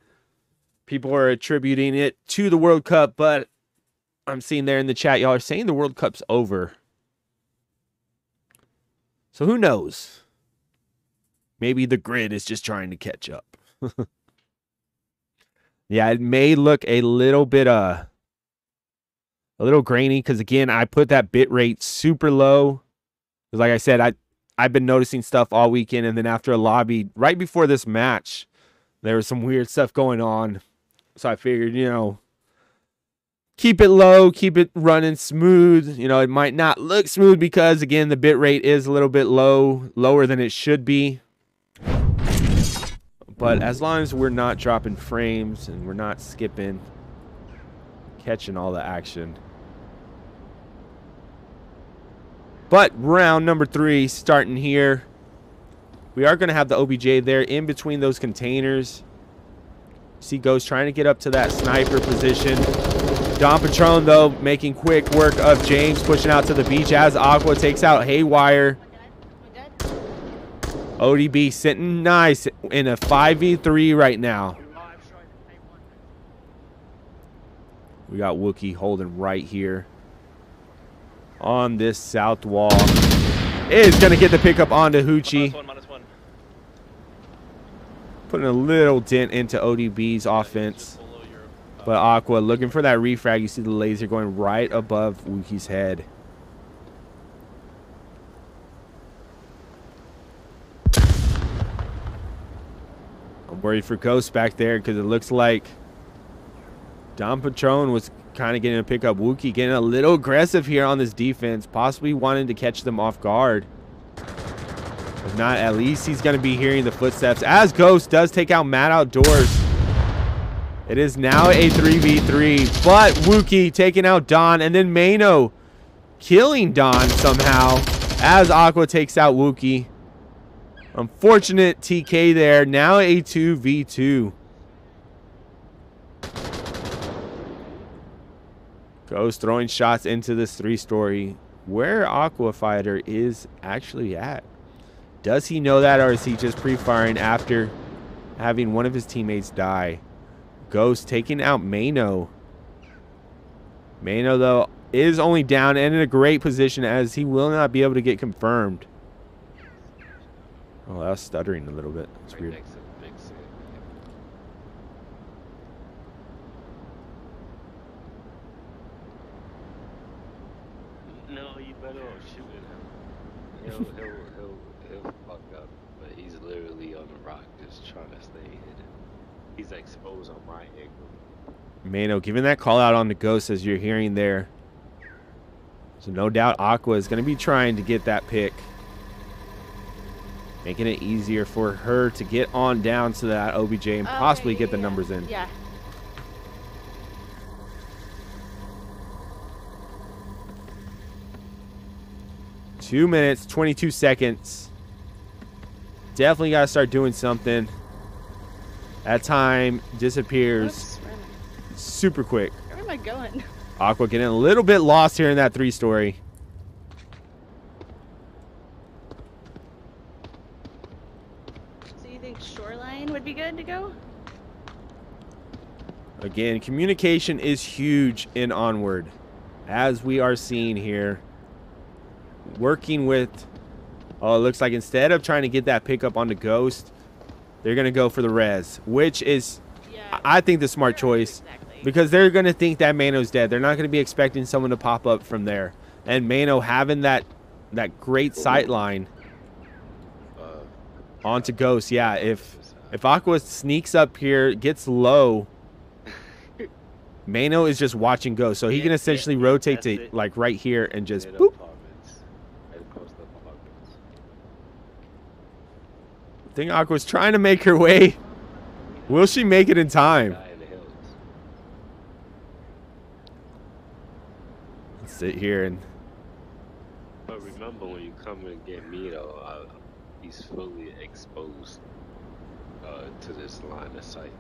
People are attributing it to the World Cup, but I'm seeing there in the chat, y'all are saying the World Cup's over. So who knows? Maybe the grid is just trying to catch up. yeah, it may look a little bit uh a little grainy because again, I put that bit rate super low. Like I said, I I've been noticing stuff all weekend, and then after a lobby right before this match, there was some weird stuff going on. So I figured, you know, keep it low, keep it running smooth. You know, it might not look smooth because again, the bit rate is a little bit low, lower than it should be. But as long as we're not dropping frames and we're not skipping, catching all the action. But round number three starting here. We are going to have the OBJ there in between those containers. See Ghost trying to get up to that sniper position. Don Patron, though, making quick work of James, pushing out to the beach as Aqua takes out Haywire. ODB sitting nice in a 5v3 right now. We got Wookie holding right here on this south wall. Is going to get the pickup onto Hoochie. Minus one, minus one. Putting a little dent into ODB's offense. But Aqua looking for that refrag. You see the laser going right above Wookie's head. I'm worried for Ghost back there because it looks like Don Patron was kind of getting a pick up Wookie, getting a little aggressive here on this defense, possibly wanting to catch them off guard. If not, at least he's going to be hearing the footsteps as Ghost does take out Matt Outdoors. It is now a 3v3, but Wookie taking out Don, and then Mano killing Don somehow as Aqua takes out Wookie. Unfortunate TK there. Now a 2v2. Ghost throwing shots into this three-story. Where Aqua Fighter is actually at. Does he know that or is he just pre-firing after having one of his teammates die? Ghost taking out Mano. Mano, though, is only down and in a great position as he will not be able to get confirmed. Oh, that was stuttering a little bit. It's weird. No, you better shooting him. He'll, he'll, he'll, he'll fuck up, but he's literally on the rock just trying to stay hidden. He's exposed on my angle. Mano giving that call out on the ghost as you're hearing there. So no doubt Aqua is going to be trying to get that pick. Making it easier for her to get on down to that OBJ and possibly yeah, get the numbers in. Yeah. Two minutes, 22 seconds. Definitely got to start doing something. That time disappears Oops, where am I- super quick. Where am I going? Aqua getting a little bit lost here in that three story. So you think shoreline would be good to go? Again, communication is huge in Onward, as we are seeing here. Working with, oh, it looks like instead of trying to get that pickup on the Ghost, they're going to go for the res, which is, Yeah. I I think, the smart choice. Exactly. Because they're going to think that Mano's dead. They're not going to be expecting someone to pop up from there. And Mano having that that great sight line Uh, onto Ghost. Yeah, if if Aqua sneaks up here, gets low, Mano is just watching Ghost. So he Yeah, can essentially yeah, rotate to it. like right here and just Right boop. apartments. Right across the apartments. Think Aqua's trying to make her way. Will she make it in time? Guy in the hills. Let's sit here and But remember, when you come and get me, though, uh, he's fully exposed uh, to this line of sight.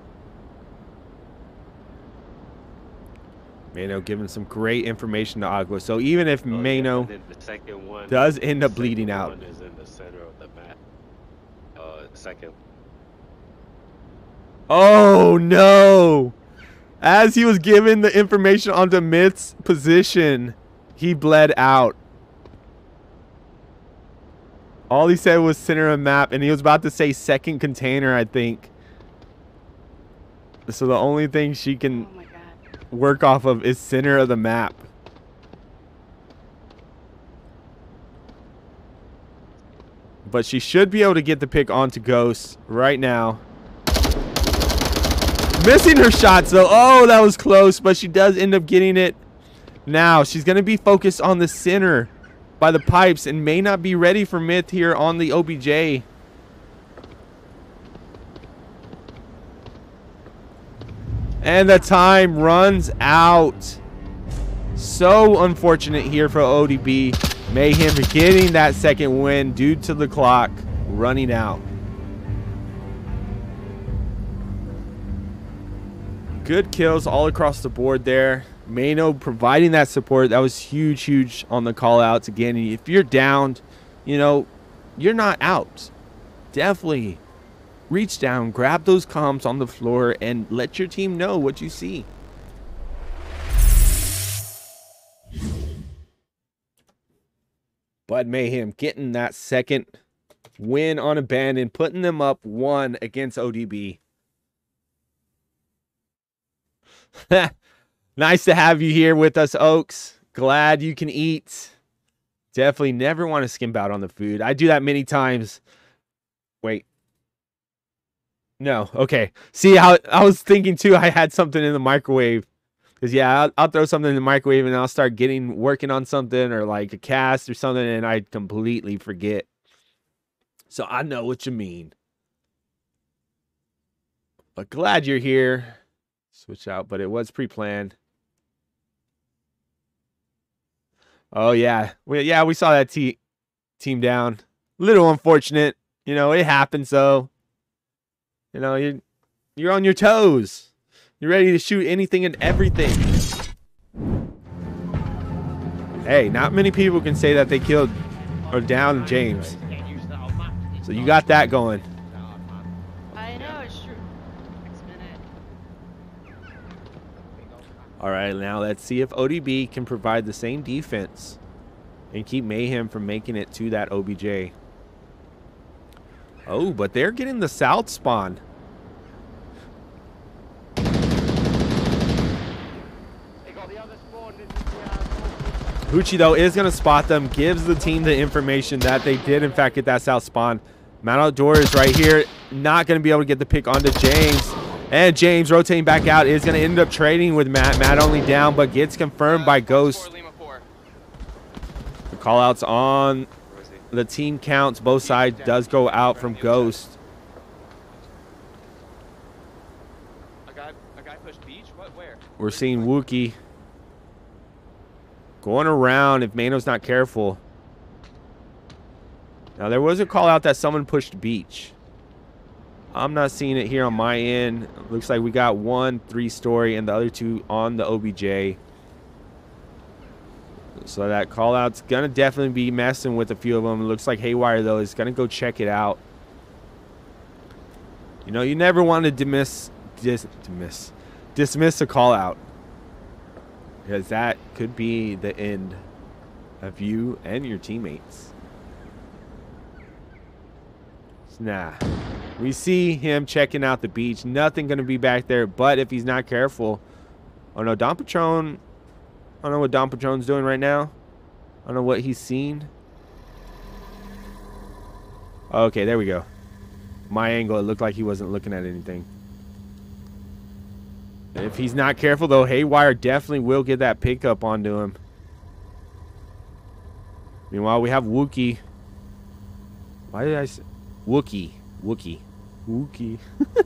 Mano giving some great information to Aqua. So even if Oh, Mano and then the second one does end up bleeding out. One is in the center of the map. Uh, second. Oh no! As he was giving the information onto Myth's position, he bled out. All he said was center of map, and he was about to say second container, I think. So the only thing she can Oh work off of is center of the map. But she should be able to get the pick onto Ghost right now. Missing her shots though. Oh, that was close, but she does end up getting it. Now, she's going to be focused on the center by the pipes and may not be ready for Myth here on the OBJ. And the time runs out. So unfortunate here for ODB. Mayhem getting that second win due to the clock running out. Good kills all across the board there. Mano providing that support. That was huge, huge on the call outs. Again, if you're downed, you know, you're not out. Definitely reach down, grab those comms on the floor, and let your team know what you see. Bud Mayhem getting that second win on Abandon, putting them up one against ODB. nice to have you here with us, Oaks. Glad you can eat. Definitely never want to skimp out on the food. I do that many times. Wait. No. Okay. See how I was thinking too. I had something in the microwave. Cause yeah, I'll, I'll throw something in the microwave and I'll start getting working on something or like a cast or something, and I completely forget. So I know what you mean. But glad you're here. Switch out, but it was pre-planned. Oh yeah, we, yeah, we saw that te- team down. Little unfortunate, you know. It happens, though. You know, you you're on your toes. You're ready to shoot anything and everything. Hey, not many people can say that they killed or downed James. So you got that going. I know, it's true. All right, now let's see if ODB can provide the same defense and keep Mayhem from making it to that OBJ. Oh, but they're getting the south spawn. Hoochie, though, is going to spot them, gives the team the information that they did, in fact, get that south spawn. Matt Outdoors right here, not going to be able to get the pick onto James. And James rotating back out is going to end up trading with Matt. Matt only down, but gets confirmed by Ghost. The call outs on the team counts. Both sides does go out from Ghost. A guy, a guy pushed beach. What? Where? We're seeing Wookie going around if Mano's not careful. Now, there was a call out that someone pushed beach. I'm not seeing it here on my end. Looks like we got one three story and the other two on the OBJ. So that call out's going to definitely be messing with a few of them. It looks like Haywire, though, is going to go check it out. You know, you never want to dismiss, dis, dismiss, dismiss a call out. Because that could be the end of you and your teammates. Nah. We see him checking out the beach. Nothing going to be back there, but if he's not careful. Oh no, Don Patron. I don't know what Don Patron's doing right now. I don't know what he's seen. Okay, there we go. My angle, it looked like he wasn't looking at anything. If he's not careful, though, Haywire definitely will get that pickup onto him. Meanwhile, we have Wookie. Why did I say Wookie? Wookie. Wookie.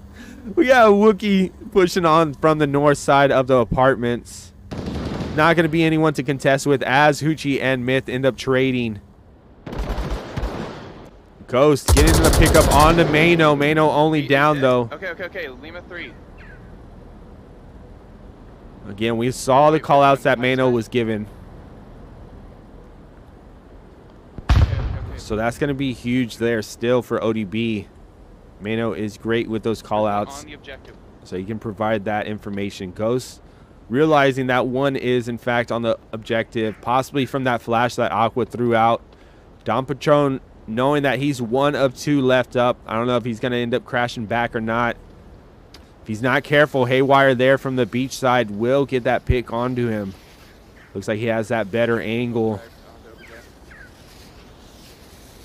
we got Wookie pushing on from the north side of the apartments. Not going to be anyone to contest with as Hoochie and Myth end up trading. Ghost getting the pickup onto Mano. Mano only down though. Okay, okay, okay. Lima 3. Again, we saw the call outs that Mano was given. So that's going to be huge there still for ODB. Mano is great with those call outs. On the objective. So he can provide that information. Ghost realizing that one is in fact on the objective, possibly from that flash that Aqua threw out. Don Patron knowing that he's one of two left up. I don't know if he's going to end up crashing back or not. If he's not careful, Haywire there from the beach side will get that pick onto him. Looks like he has that better angle.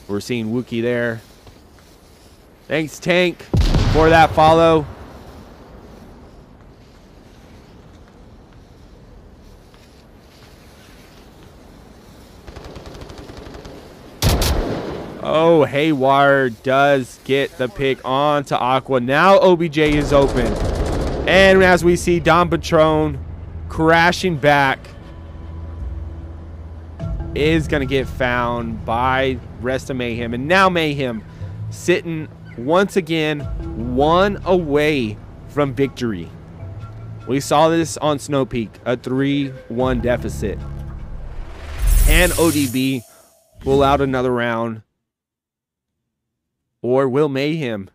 We're seeing Wookie there. Thanks, Tank, for that follow. Oh, Haywire does get the pick on to Aqua. Now OBJ is open. And as we see Don Patron crashing back is going to get found by Rest of Mayhem. And now Mayhem sitting once again one away from victory. We saw this on Snow Peak, a 3-1 deficit. And ODB pull out another round. Or will Mayhem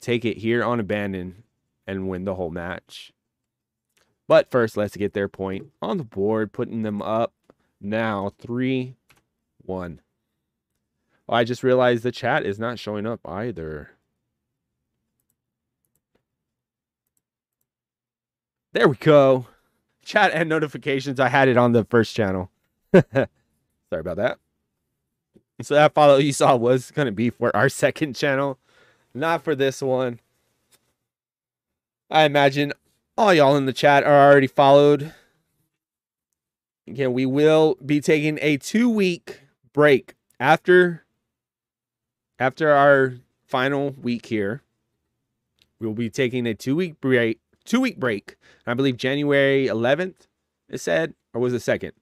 take it here on Abandon and win the whole match? But first, let's get their point on the board, putting them up now 3 1. Oh, I just realized the chat is not showing up either. There we go. Chat and notifications. I had it on the first channel. Sorry about that. So that follow you saw was going to be for our second channel, not for this one. I imagine all y'all in the chat are already followed. Again, we will be taking a two week break after after our final week here. We will be taking a two week break. Two week break. I believe January 11th. It said, or was it second?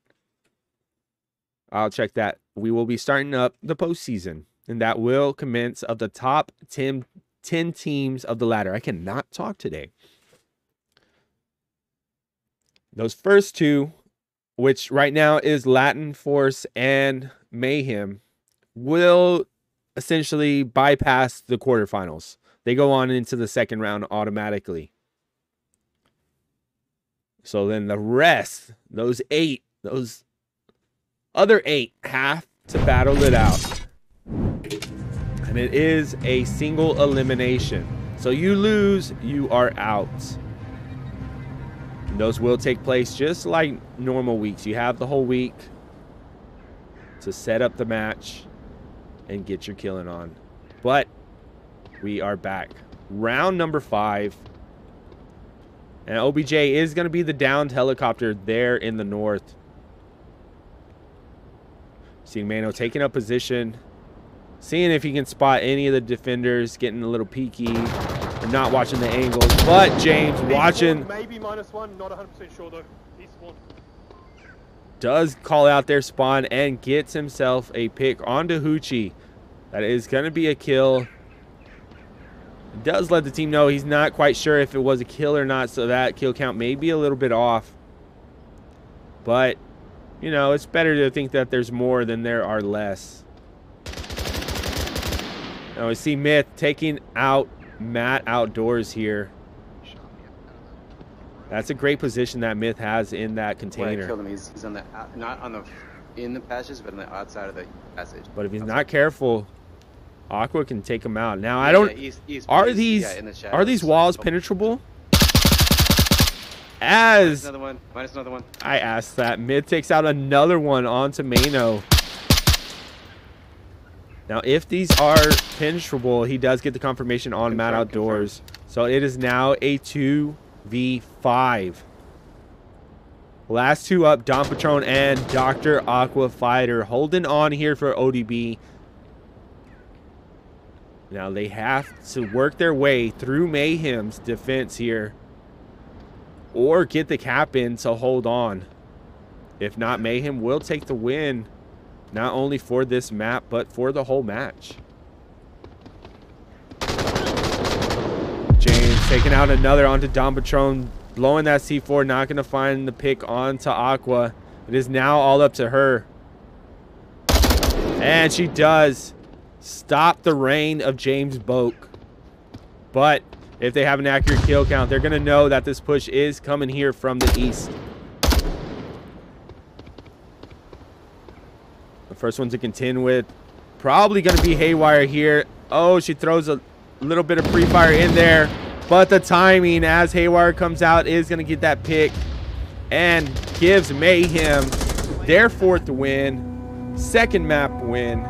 I'll check that. We will be starting up the postseason, and that will commence of the top 10, 10 teams of the ladder. I cannot talk today. Those first two, which right now is Latin Force and Mayhem, will essentially bypass the quarterfinals. They go on into the second round automatically. So then the rest, those eight, those other eight have to battle it out. And it is a single elimination. So you lose, you are out. And those will take place just like normal weeks. You have the whole week to set up the match and get your killing on. But we are back. Round number five. And OBJ is going to be the downed helicopter there in the north. Seeing Mano taking up position. Seeing if he can spot any of the defenders. Getting a little peeky. Not watching the angles. But James watching. Maybe minus one. Not 100% sure though. He's one. Does call out their spawn and gets himself a pick onto Hoochie. That is going to be a kill. Does let the team know he's not quite sure if it was a kill or not. So that kill count may be a little bit off. But you know, it's better to think that there's more than there are less. Now we see Myth taking out Matt outdoors here. That's a great position that Myth has in that When I container. killed him, he's, he's on the not on the in the passage, but on the outside of the passage. But if he's not careful, Aqua can take him out. Now I don't. yeah, he's- he's- are these yeah, in the are these walls penetrable? Minus As another one. Minus another one. I asked that, Myth takes out another one onto Mano. Now, if these are penetrable, he does get the confirmation on Matt Outdoors. So it is now a 2v5. Last two up, Don Patron and Dr. Aqua Fighter holding on here for ODB. Now they have to work their way through Mayhem's defense here or get the cap in to hold on. If not, Mayhem will take the win, not only for this map, but for the whole match. James taking out another onto Don Patron, blowing that C4, not going to find the pick onto Aqua. It is now all up to her. And she does stop the reign of James Boak. But if they have an accurate kill count, they're going to know that this push is coming here from the east. The first one to contend with probably going to be Haywire here. Oh, she throws a little bit of pre-fire in there. But the timing as Haywire comes out is going to get that pick and gives Mayhem their fourth win, second map win,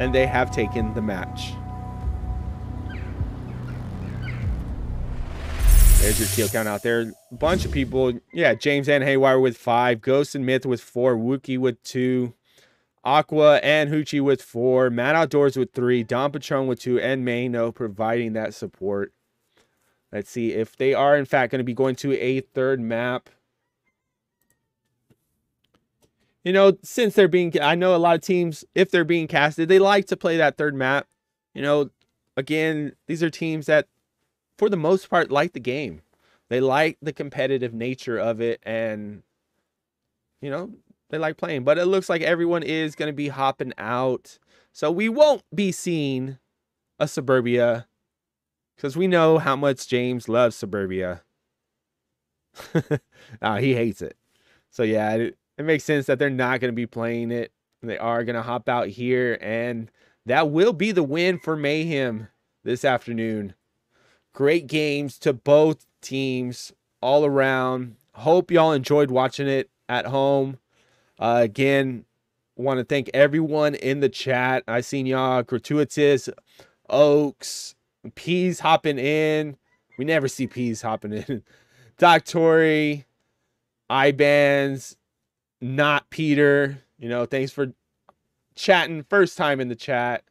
and they have taken the match. There's your kill count out there. A bunch of people. Yeah, James and Haywire with five. Ghost and Myth with four. Wookie with two. Aqua and Hoochie with four. Matt Outdoors with three. Don Patron with two. And Mano providing that support. Let's see if they are, in fact, going to be going to a third map. You know, since they're being, I know a lot of teams, if they're being casted, they like to play that third map. You know, again, these are teams that for the most part, like the game. They like the competitive nature of it, and you know they like playing. But it looks like everyone is going to be hopping out, so we won't be seeing a suburbia because we know how much James loves suburbia. uh, he hates it. So yeah, it, it makes sense that they're not going to be playing it. They are going to hop out here, and that will be the win for Mayhem this afternoon. Great games to both teams all around. Hope y'all enjoyed watching it at home. Uh, again, want to thank everyone in the chat. I seen y'all gratuitous, Oaks, Peas hopping in. We never see Peas hopping in. Doc Tory, Ibans, not Peter. You know, thanks for chatting first time in the chat.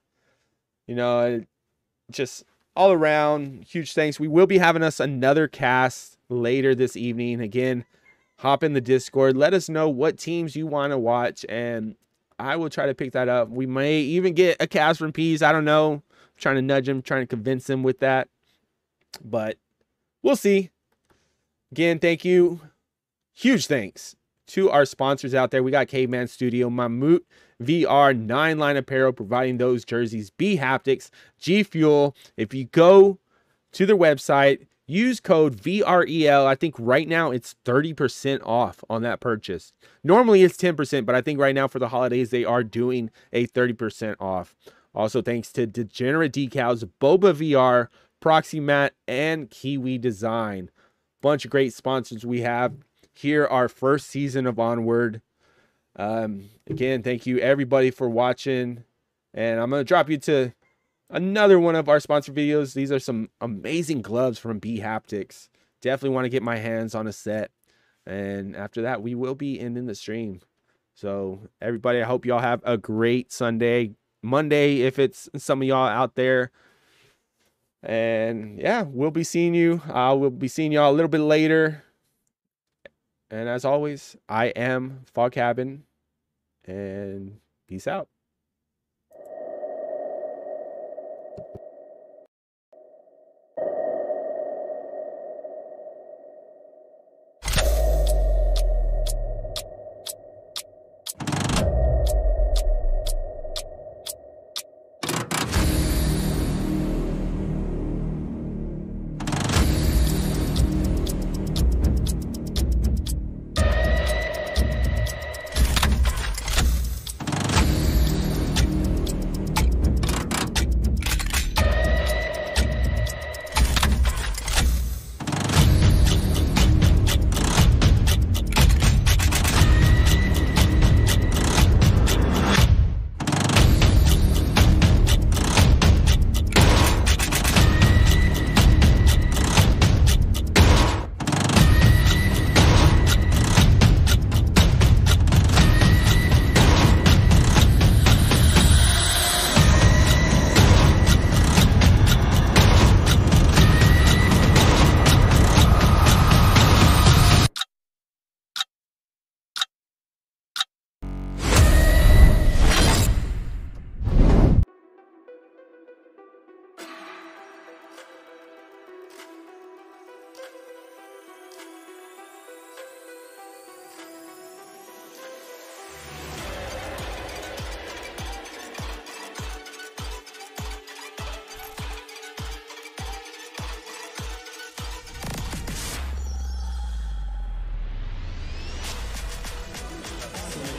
You know, just all around, huge thanks. We will be having us another cast later this evening. Again, hop in the Discord. Let us know what teams you want to watch, and I will try to pick that up. We may even get a cast from Peas. I don't know. I'm trying to nudge him, trying to convince him with that. But we'll see. Again, thank you. Huge thanks to our sponsors out there. We got Caveman Studio, Mamut VR, Nine Line Apparel providing those jerseys, bHaptics, G Fuel. If you go to their website, use code VREL. I think right now it's 30% off on that purchase. Normally it's 10%, but I think right now for the holidays they are doing a 30% off. Also, thanks to Degenerate Decals, BoboVR, Proxy Mat, and Kiwi Design. Bunch of great sponsors we have here, our first season of Onward. Um, again, thank you everybody for watching. And I'm going to drop you to another one of our sponsor videos. These are some amazing gloves from bHaptics. Definitely want to get my hands on a set. And after that, we will be ending the stream. So, everybody, I hope y'all have a great Sunday, Monday, if it's some of y'all out there. And yeah, we'll be seeing you. I will be seeing y'all a little bit later. And as always, I am Fog Cabin and peace out.